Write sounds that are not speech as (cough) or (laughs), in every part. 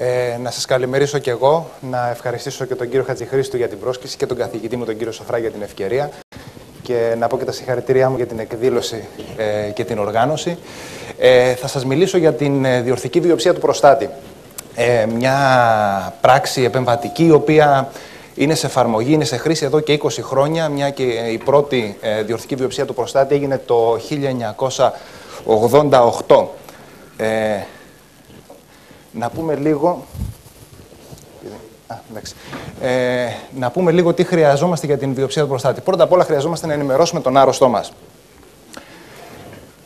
Ε, να σας καλημερίσω και εγώ, να ευχαριστήσω και τον κύριο Χατζηχρήστου για την πρόσκληση και τον καθηγητή μου τον κύριο Σοφρά για την ευκαιρία και να πω και τα συγχαρητήριά μου για την εκδήλωση ε, και την οργάνωση. Ε, θα σας μιλήσω για την ε, διορθική βιοψία του προστάτη. Ε, μια πράξη επεμβατική η οποία είναι σε εφαρμογή, είναι σε χρήση εδώ και 20 χρόνια, μια και η πρώτη ε, διορθική βιοψία του προστάτη έγινε το 1988. Ε, να πούμε λίγο... Α, ε, να πούμε λίγο τι χρειαζόμαστε για την βιοψία του προστάτη. Πρώτα απ' όλα χρειαζόμαστε να ενημερώσουμε τον άρρωστό μας.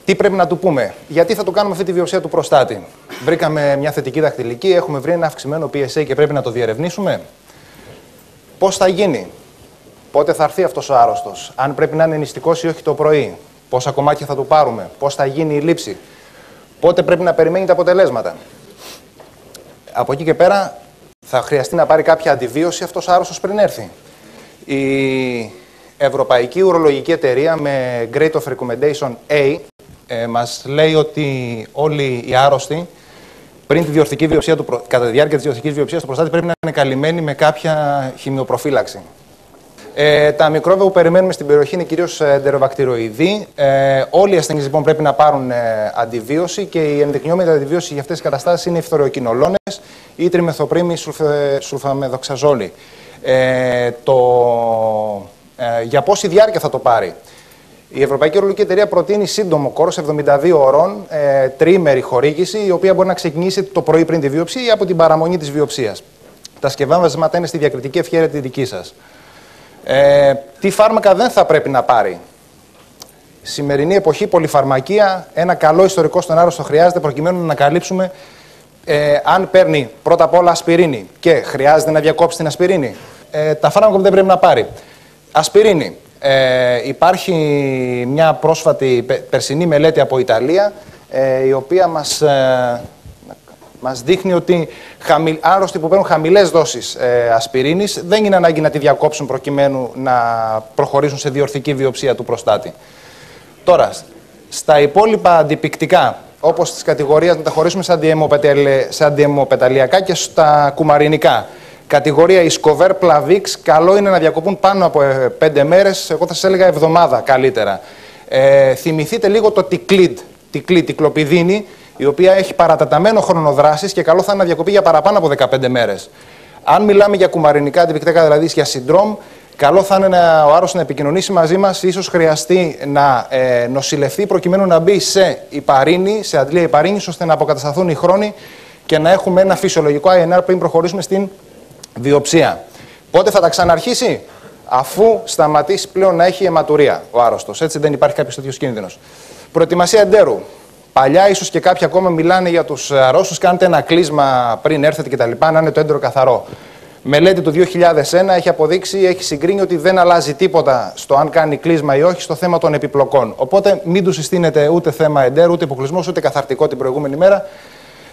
Τι πρέπει να του πούμε, γιατί θα του κάνουμε αυτή τη βιοψία του προστάτη; Βρήκαμε μια θετική δαχτυλική, έχουμε βρει ένα αυξημένο PSA και πρέπει να το διερευνήσουμε. Πώς θα γίνει, πότε θα έρθει αυτός ο άρρωστος, αν πρέπει να είναι νηστικός ή όχι το πρωί, πόσα κομμάτια θα του πάρουμε, πώς θα γίνει η λήψη, πότε πρέπει να περιμένει τα αποτελέσματα; Από εκεί και πέρα θα χρειαστεί να πάρει κάποια αντιβίωση αυτός ο άρρωστος πριν έρθει. Η Ευρωπαϊκή Ουρολογική Εταιρεία με Great of Recommendation A ε, μας λέει ότι όλοι οι άρρωστοι πριν τη διορθική βιοψία του, κατά τη διάρκεια της διορθικής βιοψίας του προστάτη πρέπει να είναι καλυμμένοι με κάποια χημειοπροφύλαξη. Ε, τα μικρόβια που περιμένουμε στην περιοχή είναι κυρίως εντεροβακτηροειδή. Ε, όλοι οι ασθενείς λοιπόν πρέπει να πάρουν ε, αντιβίωση και η ενδεικνυόμενη αντιβίωση για αυτές τις καταστάσεις είναι οι φθοριοκοινολώνε ή τριμεθοπρίμη σουλφε, σουλφαμεδοξαζόλη. Ε, το, ε, για πόση διάρκεια θα το πάρει; Η Ευρωπαϊκή Ορολογική Εταιρεία προτείνει σύντομο κόρο 72 ώρων, ε, τριήμερη χορήγηση, η οποία μπορεί να ξεκινήσει το πρωί πριν τη βιοψία ή από την παραμονή της βιοψία. Τα σκευάσματα είναι στη διακριτική ευχαίρεια τη δική σας. Ε, τι φάρμακα δεν θα πρέπει να πάρει. Σημερινή εποχή, πολυφαρμακεία, ένα καλό ιστορικό στον άρρωστο χρειάζεται προκειμένου να ανακαλύψουμε ε, αν παίρνει πρώτα απ' όλα ασπιρίνη και χρειάζεται να διακόψει την ασπιρίνη. Ε, τα φάρμακα που δεν πρέπει να πάρει. Ασπιρίνη. Ε, υπάρχει μια πρόσφατη περσινή μελέτη από Ιταλία ε, η οποία μας, ε, μας δείχνει ότι χαμηλ, άρρωστοι που παίρνουν χαμηλές δόσεις ε, ασπιρίνης δεν είναι ανάγκη να τη διακόψουν προκειμένου να προχωρήσουν σε διορθική βιοψία του προστάτη. Τώρα, στα υπόλοιπα αντιπικτικά, όπως της κατηγορίας να τα χωρίσουμε σε αντιαιμοπεταλιακά και στα κουμαρινικά, Κατηγορία Ισκοβέρ Πλαβίξ, καλό είναι να διακοπούν πάνω από ε, πέντε μέρες. Εγώ θα σα έλεγα εβδομάδα καλύτερα. Ε, θυμηθείτε λίγο το τικλίτ, τικλίτ, τικλοπιδίνη, η οποία έχει παραταταμένο χρόνο δράσης και καλό θα είναι να διακοπεί για παραπάνω από 15 μέρες. Αν μιλάμε για κουμαρινικά αντιπικτικά, δηλαδή για συντρόμ, καλό θα είναι να, ο άρρωστο να επικοινωνήσει μαζί μας. σω χρειαστεί να ε, νοσηλευτεί προκειμένου να μπει σε υπαρίνη, σε αντλία υπαρίνη, ώστε να αποκατασταθούν οι χρόνοι και να έχουμε ένα φυσιολογικό INR πριν προχωρήσουμε στην Διοψία. Πότε θα τα ξαναρχίσει, αφού σταματήσει πλέον να έχει αιματουρία ο άρρωστος. Έτσι δεν υπάρχει κάποιος τέτοιος κίνδυνος. Προετοιμασία εντέρου. Παλιά, ίσως και κάποιοι ακόμα μιλάνε για τους αρρώστου. Κάντε ένα κλείσμα πριν έρθετε κτλ. Να είναι το έντερο καθαρό. Μελέτη του 2001 έχει αποδείξει, έχει συγκρίνει ότι δεν αλλάζει τίποτα στο αν κάνει κλείσμα ή όχι στο θέμα των επιπλοκών. Οπότε μην τους συστήνετε ούτε θέμα εντέρου, ούτε υποκλεισμός, ούτε καθαρτικό την προηγούμενη μέρα.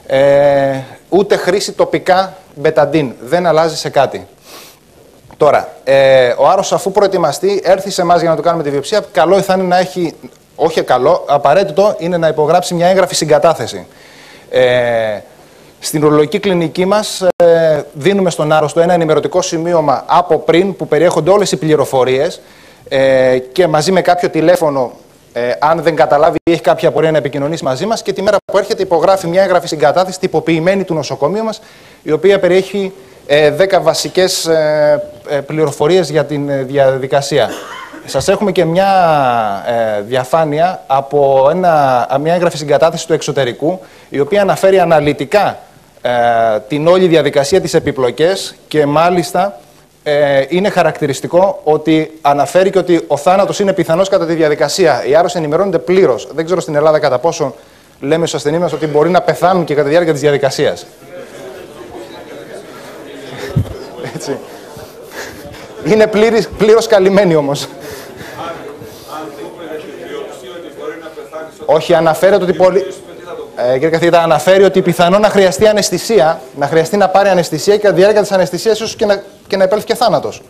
Ε, ούτε χρήση τοπικά μπεταντίν. Δεν αλλάζει σε κάτι. Τώρα, ε, ο Άρος αφού προετοιμαστεί, έρθει σε εμάς για να το κάνουμε τη βιοψία. Καλό θα είναι να έχει, όχι καλό, απαραίτητο είναι να υπογράψει μια έγγραφη συγκατάθεση. Ε, στην ουρολογική κλινική μας ε, δίνουμε στον άρρωστο ένα ενημερωτικό σημείωμα από πριν που περιέχονται όλες οι πληροφορίες ε, και μαζί με κάποιο τηλέφωνο ε, αν δεν καταλάβει ή έχει κάποια απορία να επικοινωνήσει μαζί μας και τη μέρα που έρχεται υπογράφει μια έγγραφη συγκατάθεση τυποποιημένη του νοσοκομείου μας, η οποία περιέχει ε, 10 βασικές ε, ε, πληροφορίες για την ε, διαδικασία. Σας έχουμε και μια ε, διαφάνεια από ένα, μια έγγραφη συγκατάθεση του εξωτερικού, η οποία αναφέρει αναλυτικά την όλη διαδικασία της επιπλοκές και μάλιστα ε, είναι χαρακτηριστικό ότι αναφέρει και ότι ο θάνατος είναι πιθανός κατά τη διαδικασία. Οι άρρωστοι ενημερώνονται πλήρως. Δεν ξέρω στην Ελλάδα κατά πόσο λέμε στου ασθενεί μας ότι μπορεί να πεθάνουν και κατά τη διάρκεια της διαδικασίας. Έτσι. Είναι πλήρης, πλήρως καλυμμένοι όμως. Όχι, αναφέρεται ότι πολύ... Ε, κύριε καθηγητά, αναφέρει ότι πιθανό να χρειαστεί αναισθησία, να χρειαστεί να πάρει αναισθησία και κατά τη διάρκεια της αναισθησίας ίσως και να, και να επέλθει και θάνατος.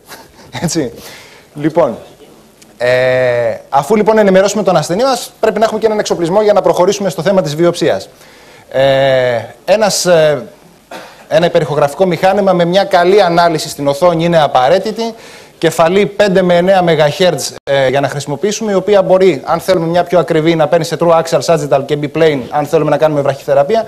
(laughs) Έτσι. Λοιπόν, ε, αφού λοιπόν ενημερώσουμε τον ασθενή μας, πρέπει να έχουμε και έναν εξοπλισμό για να προχωρήσουμε στο θέμα της βιοψίας. Ε, ένας, ε, Ένα υπερηχογραφικό μηχάνημα με μια καλή ανάλυση στην οθόνη είναι απαραίτητη. Κεφαλή 5 με 9 MHz ε, για να χρησιμοποιήσουμε, η οποία μπορεί, αν θέλουμε μια πιο ακριβή, να παίρνει σε true axial sagittal και biplane, αν θέλουμε να κάνουμε βραχυθεραπεία,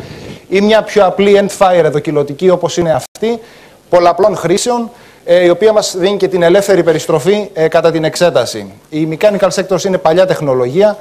ή μια πιο απλή end-fire εδοκιλωτική όπως είναι αυτή, πολλαπλών χρήσεων, ε, η οποία μας δίνει και την ελεύθερη περιστροφή ε, κατά την εξέταση. Η mechanical sectors είναι παλιά τεχνολογία.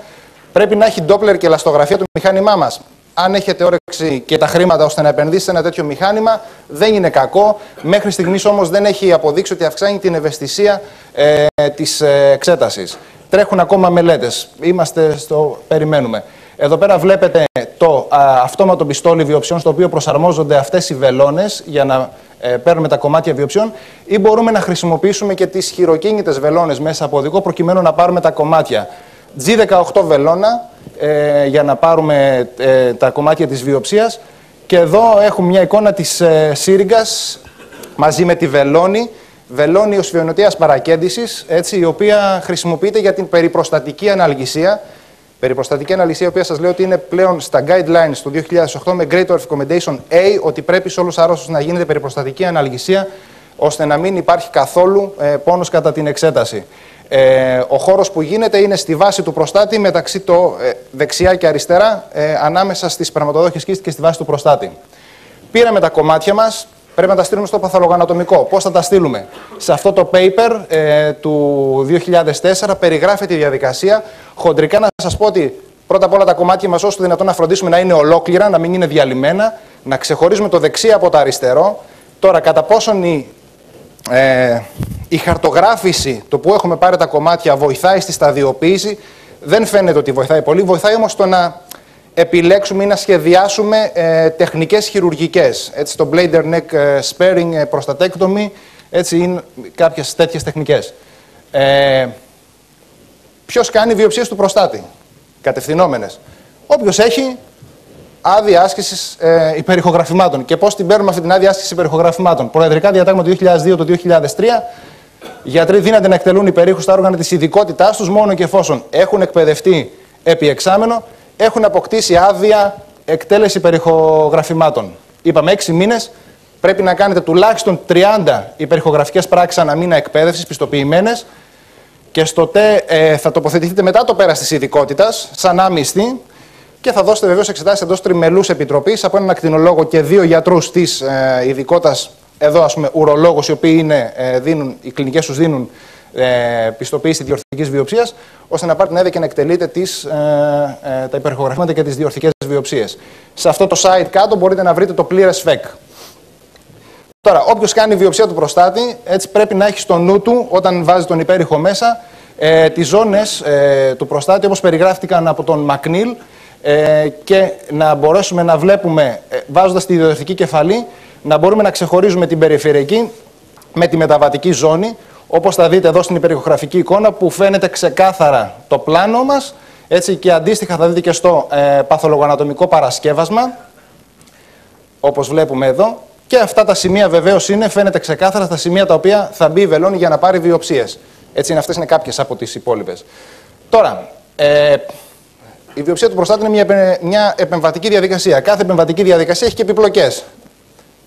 Πρέπει να έχει Doppler και ελαστογραφία το μηχάνημά μας. Αν έχετε όρεξη και τα χρήματα ώστε να επενδύσετε σε ένα τέτοιο μηχάνημα, δεν είναι κακό. Μέχρι στιγμής όμως δεν έχει αποδείξει ότι αυξάνει την ευαισθησία ε, της ε, εξέτασης. Τρέχουν ακόμα μελέτες. Είμαστε στο. Περιμένουμε. Εδώ πέρα βλέπετε το α, αυτόματο πιστόλι βιοψιών στο οποίο προσαρμόζονται αυτές οι βελόνες για να ε, παίρνουμε τα κομμάτια βιοψιών ή μπορούμε να χρησιμοποιήσουμε και τις χειροκίνητες βελόνες μέσα από οδηγό προκειμένου να πάρουμε τα κομμάτια. G18 βελόνα ε, για να πάρουμε ε, τα κομμάτια της βιοψίας. Και εδώ έχουμε μια εικόνα της ε, σύριγγας μαζί με τη βελόνη. Βελόνη ως βιονοτίας παρακέντησης, έτσι, η οποία χρησιμοποιείται για την περιπροστατική αναλγησία. Περιπροστατική αναλυσία, η οποία σας λέω ότι είναι πλέον στα guidelines του 2008 με Greater Recommendation A, ότι πρέπει σε όλους τους αρρώστου να γίνεται περιπροστατική αναλυσία, ώστε να μην υπάρχει καθόλου ε, πόνος κατά την εξέταση. Ε, ο χώρος που γίνεται είναι στη βάση του προστάτη, μεταξύ το ε, δεξιά και αριστερά, ε, ανάμεσα στις σπερματοδόχες κίστη και στη βάση του προστάτη. Πήραμε τα κομμάτια μας, πρέπει να τα στείλουμε στο παθολογανατομικό. Πώς θα τα στείλουμε; Σε αυτό το paper ε, του 2004 περιγράφει τη διαδικασία. Χοντρικά να σας πω ότι πρώτα απ' όλα τα κομμάτια μας όσο δυνατόν να φροντίσουμε να είναι ολόκληρα, να μην είναι διαλυμένα, να ξεχωρίζουμε το δεξί από το αριστερό. Τώρα, κατά πόσον η, ε, η χαρτογράφηση, το που έχουμε πάρει τα κομμάτια, βοηθάει στη σταδιοποίηση, δεν φαίνεται ότι βοηθάει πολύ. Βοηθάει όμως το να επιλέξουμε ή να σχεδιάσουμε ε, τεχνικές χειρουργικές. Έτσι, το bladder neck ε, sparing, ε, προστατέκτομη, έτσι είναι κάποιες τέτοιες τεχνικές. Ε, ποιος κάνει βιοψίες του προστάτη, κατευθυνόμενες. Όποιος έχει άδεια άσκησης ε, υπερηχογραφημάτων. Και πώς την παίρνουμε αυτή την άδεια άσκησης υπερηχογραφημάτων; Προεδρικά διατάγματα του 2002 το 2003, γιατροί δύναται να εκτελούν υπερήχου στα όργανα της ειδικότητάς τους μόνο και εφόσον έχουν εκπαιδευτεί επί εξάμενο έχουν αποκτήσει άδεια εκτέλεση περιχογραφημάτων. Είπαμε 6 μήνες, πρέπει να κάνετε τουλάχιστον 30 υπερηχογραφικές πράξεις ανά μήνα εκπαίδευσης πιστοποιημένες και στο ΤΕ ε, θα τοποθετηθείτε μετά το πέρας της ειδικότητας, σαν άμυστη, και θα δώσετε βεβαίως εξετάσεις εντός τριμελούς επιτροπής από έναν ακτινολόγο και δύο γιατρούς της ε, ειδικότητας, εδώ ας πούμε ουρολόγος, οι οποίοι είναι, ε, δίνουν, οι κλινικές τους δίνουν ε, πιστοποίηση διορθωτικής βιοψίας, ώστε να πάρει την άδεια και να εκτελείτε τις, ε, ε, τα υπερχογραφήματα και τις διορθωτικές βιοψίες. Σε αυτό το site κάτω μπορείτε να βρείτε το πλήρες ΦΕΚ. Τώρα, όποιος κάνει βιοψία του προστάτη, έτσι πρέπει να έχει στο νου του, όταν βάζει τον υπέρηχο μέσα, ε, τις ζώνες ε, του προστάτη όπως περιγράφτηκαν από τον Μακνίλ ε, και να μπορέσουμε να βλέπουμε, ε, βάζοντας τη διορθωτική κεφαλή, να μπορούμε να ξεχωρίζουμε την περιφερειακή με τη μεταβατική ζώνη, όπως θα δείτε εδώ στην υπερηχογραφική εικόνα που φαίνεται ξεκάθαρα το πλάνο μας έτσι και αντίστοιχα θα δείτε και στο ε, παθολογοανατομικό παρασκεύασμα όπως βλέπουμε εδώ και αυτά τα σημεία βεβαίως είναι, φαίνεται ξεκάθαρα στα σημεία τα οποία θα μπει η βελόνη για να πάρει βιοψίες. Έτσι είναι, αυτές είναι κάποιες από τις υπόλοιπες. Τώρα, ε, η βιοψία του προστάτη είναι μια, μια επεμβατική διαδικασία. Κάθε επεμβατική διαδικασία έχει και επιπλοκές.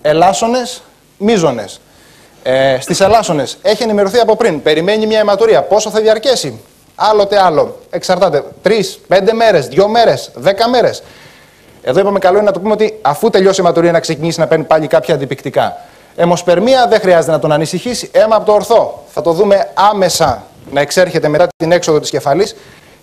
Ελάσσονες, μίζονες. Ε, Στις Ελάσσονε έχει ενημερωθεί από πριν. Περιμένει μια αιματορία. Πόσο θα διαρκέσει; Άλλοτε άλλο. Εξαρτάται. Τρεις, πέντε μέρες, δύο μέρες, δέκα μέρες. Εδώ είπαμε καλό είναι να το πούμε ότι αφού τελειώσει η αιματορία να ξεκινήσει να παίρνει πάλι κάποια αντιπικτικά. Αιμοσπερμία δεν χρειάζεται να τον ανησυχήσει. Αίμα από το ορθό. Θα το δούμε άμεσα να εξέρχεται μετά την έξοδο της κεφαλής.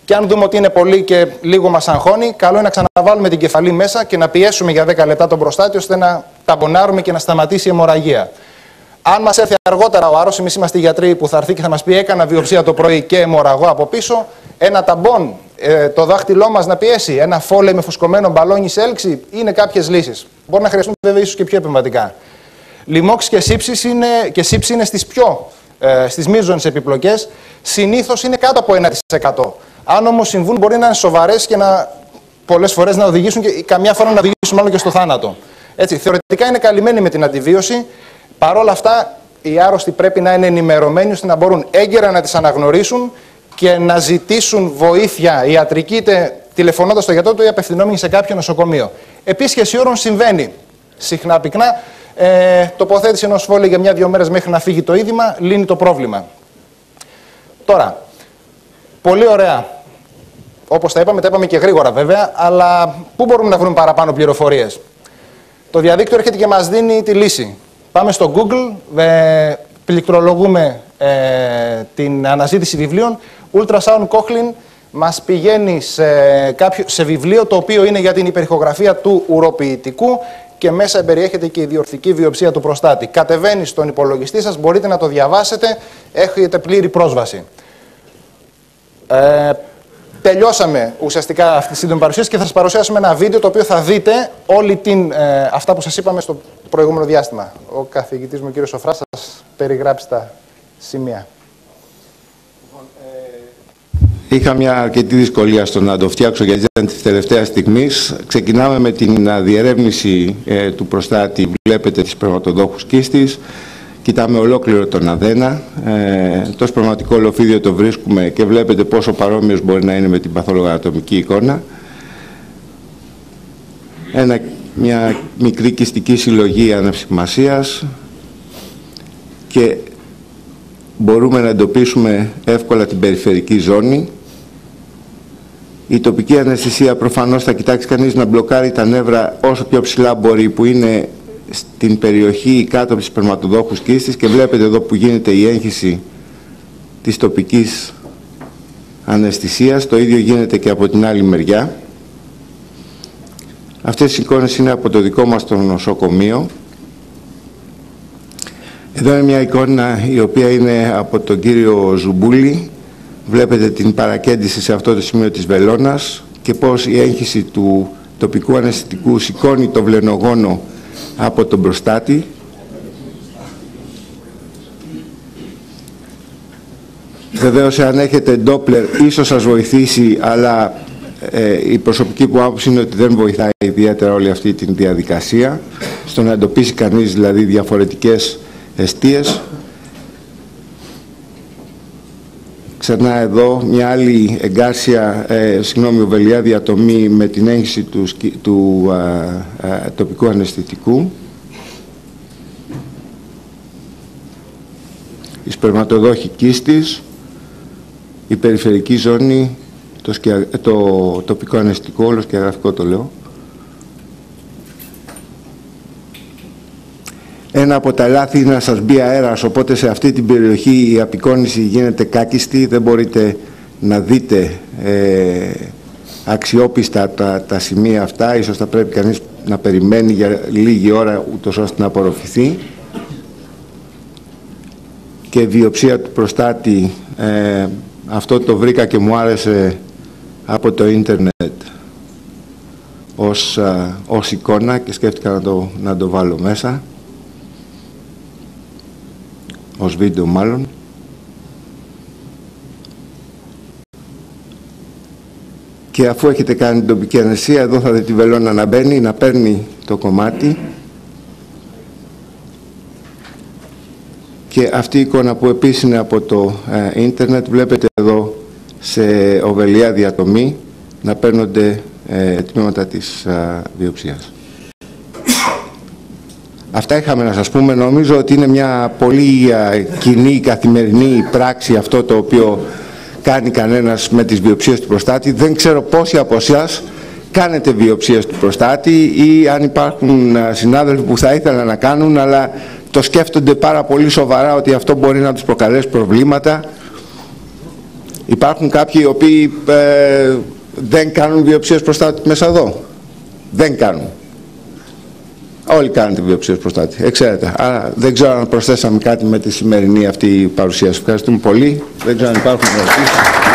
Και αν δούμε ότι είναι πολύ και λίγο μας αγχώνει, καλό είναι να ξαναβάλουμε την κεφαλή μέσα και να πιέσουμε για 10 λεπτά τον προστάτη ώστε να ταμπονάρουμε και να σταματήσει η αιμορραγία. Αν μας έρθει αργότερα ο άρρωστος, εμείς είμαστε οι γιατροί που θα έρθει και θα μας πει: Έκανα βιοψία το πρωί και αιμορραγώ από πίσω. Ένα ταμπον, ε, το δάχτυλό μας να πιέσει, ένα φόλε με φουσκωμένο μπαλόνι σε έλξη, είναι κάποιες λύσεις. Μπορεί να χρειαστούν βέβαια ίσως και πιο επεμβατικά. Λοιμόξ και σύψη είναι, και σύψη είναι στις πιο ε, στις μείζονες επιπλοκές, συνήθως είναι κάτω από 1%. Αν όμως συμβούν μπορεί να είναι σοβαρές και να πολλές φορές να οδηγήσουν και καμιά φορά να οδηγήσουν μάλλον και στο θάνατο. Έτσι, θεωρητικά είναι καλυμμένοι με την αντιβίωση. Παρ' όλα αυτά, οι άρρωστοι πρέπει να είναι ενημερωμένοι ώστε να μπορούν έγκαιρα να τις αναγνωρίσουν και να ζητήσουν βοήθεια ιατρική, είτε τηλεφωνώντας στο γιατρό του ή απευθυνόμενοι σε κάποιο νοσοκομείο. Επίση, ώρων συμβαίνει συχνά πυκνά Ε, τοποθέτηση ενός φόλου για μια-δυο μέρες μέχρι να φύγει το είδημα, λύνει το πρόβλημα. Τώρα, πολύ ωραία. Όπως τα είπαμε, τα είπαμε και γρήγορα βέβαια, αλλά πού μπορούμε να βρούμε παραπάνω πληροφορίες; Το διαδίκτυο έρχεται και μας δίνει τη λύση. Πάμε στο Google, ε, πληκτρολογούμε ε, την αναζήτηση βιβλίων. Ultrasound Cochlin μας πηγαίνει σε, κάποιο, σε βιβλίο το οποίο είναι για την υπερηχογραφία του ουροποιητικού και μέσα περιέχεται και η διορθική βιοψία του προστάτη. Κατεβαίνει στον υπολογιστή σας, μπορείτε να το διαβάσετε, έχετε πλήρη πρόσβαση. Ε, τελειώσαμε ουσιαστικά αυτή τη σύντομη παρουσίαση και θα σας παρουσιάσουμε ένα βίντεο το οποίο θα δείτε όλη την, ε, αυτά που σας είπαμε στο προηγούμενο διάστημα. Ο καθηγητής μου, ο κύριος Σοφράς, σας περιγράψει τα σημεία. Είχα μια αρκετή δυσκολία στο να το φτιάξω γιατί ήταν της τελευταίας στιγμής. Ξεκινάμε με την διερεύνηση ε, του προστάτη. Βλέπετε τις πραγματοδόχους κίστης. Κοιτάμε ολόκληρο τον Αδένα. Ε, το σπρωματικό λοφίδιο το βρίσκουμε και βλέπετε πόσο παρόμοιος μπορεί να είναι με την παθολογανατομική εικόνα. Ένα, μια μικρή κιστική συλλογή αναψυχμασίας και μπορούμε να εντοπίσουμε εύκολα την περιφερική ζώνη η τοπική αναισθησία προφανώς θα κοιτάξει κανείς να μπλοκάρει τα νεύρα όσο πιο ψηλά μπορεί που είναι στην περιοχή κάτω από τις σπερματοδόχους κίστης και βλέπετε εδώ που γίνεται η έγχυση της τοπικής αναισθησίας. Το ίδιο γίνεται και από την άλλη μεριά. Αυτές οι εικόνες είναι από το δικό μας το νοσοκομείο. Εδώ είναι μια εικόνα η οποία είναι από τον κύριο Ζουμπούλη, Βλέπετε την παρακέντηση σε αυτό το σημείο της βελόνας και πώς η έγχυση του τοπικού αναισθητικού σηκώνει το βλεννογόνο από τον προστάτη. Βεβαίως, αν έχετε Doppler, ίσως σας βοηθήσει, αλλά ε, η προσωπική μου άποψη είναι ότι δεν βοηθάει ιδιαίτερα όλη αυτή τη διαδικασία, στο να εντοπίσει κανείς δηλαδή διαφορετικές αιστείες. Ξερνά εδώ μια άλλη εγκάρσια, ε, συγγνώμη, οβελιά διατομή με την έγχυση του, του τοπικού αναισθητικού. Η σπερματοδόχη κίστης, η περιφερική ζώνη, το, το τοπικό αναισθητικό, όλο σκιαγραφικό το λέω. Ένα από τα λάθη είναι να σας μπει αέρας, οπότε σε αυτή την περιοχή η απεικόνηση γίνεται κάκιστη, δεν μπορείτε να δείτε ε, αξιόπιστα τα, τα σημεία αυτά, ίσως θα πρέπει κανείς να περιμένει για λίγη ώρα ούτως ώστε να απορροφηθεί. Και βιοψία του προστάτη, ε, αυτό το βρήκα και μου άρεσε από το ίντερνετ ως, ως εικόνα και σκέφτηκα να το, να το βάλω μέσα. Ως βίντεο μάλλον. Και αφού έχετε κάνει την τοπική ανεσία, εδώ θα δείτε τη βελόνα να μπαίνει, να παίρνει το κομμάτι. Και αυτή η εικόνα που επίσης είναι από το ε, ίντερνετ, βλέπετε εδώ σε οβελιά διατομή να παίρνονται ε, τμήματα της ε, βιοψίας. Αυτά είχαμε να σας πούμε. Νομίζω ότι είναι μια πολύ κοινή καθημερινή πράξη αυτό το οποίο κάνει κανένας με τις βιοψίες του προστάτη. Δεν ξέρω πόσοι από εσάς κάνετε βιοψίες του προστάτη ή αν υπάρχουν συνάδελφοι που θα ήθελαν να κάνουν αλλά το σκέφτονται πάρα πολύ σοβαρά ότι αυτό μπορεί να τους προκαλέσει προβλήματα. Υπάρχουν κάποιοι οι οποίοι ε, δεν κάνουν βιοψίες προστάτη μέσα εδώ; Δεν κάνουν. Όλοι κάνετε βιοψίες προστάτη. Εξαίρετα. Άρα δεν ξέρω αν προσθέσαμε κάτι με τη σημερινή αυτή παρουσίαση. Ευχαριστούμε πολύ. Δεν ξέρω αν υπάρχουν ερωτήσεις.